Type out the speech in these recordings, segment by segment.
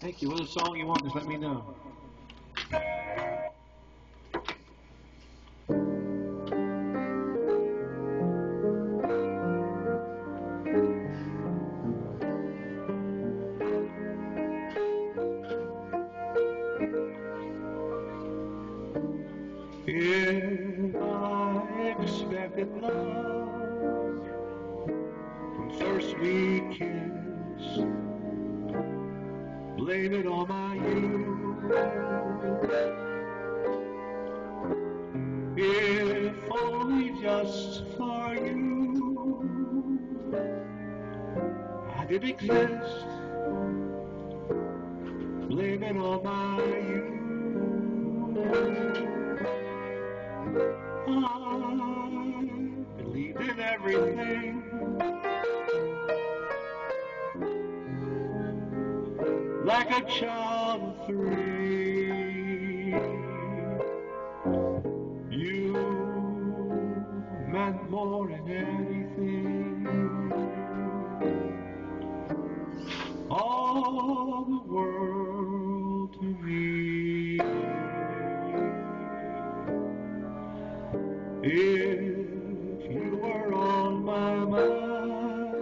Thank you. What song you want? Just let me know. If I expected love from first we kissed, blame it on my youth. If only just for you, I did exist. Blame it on my youth. I believed in everything. Like a child of three, you meant more than anything. All the world to me. If you were on my mind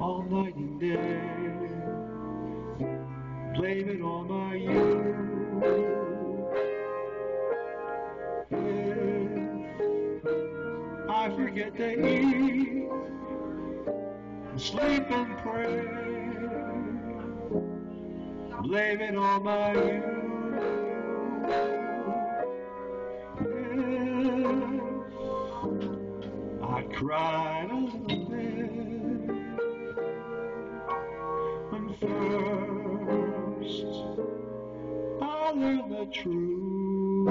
all night and day, blame it on my youth. If I forget to eat, sleep and pray, blame it on my youth. I cried Learned the truth.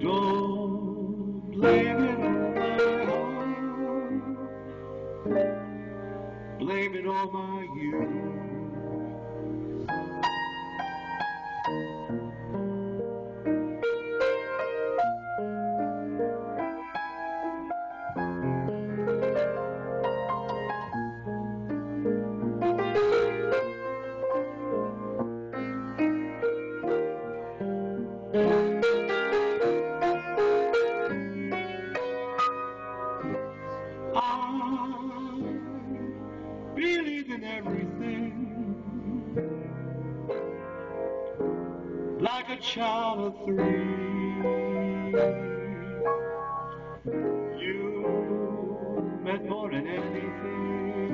Don't blame it on my heart, blame it on my youth. Everything like a child of three. You meant more than anything.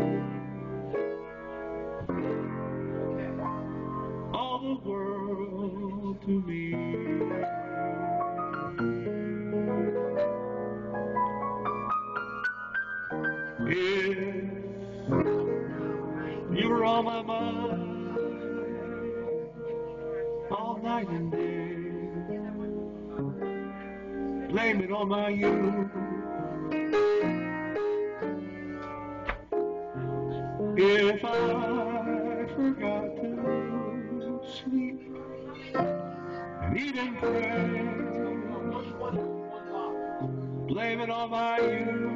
All the world to me. If you were on my mind all night and day, blame it on my youth. If I forgot to sleep and eat and pray, blame it on my youth.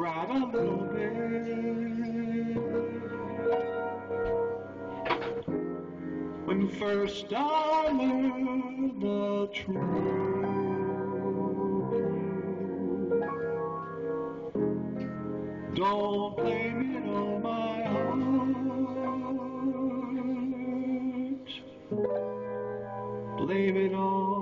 Cried a little bit when first I learned the truth. Don't blame it on my heart. Blame it on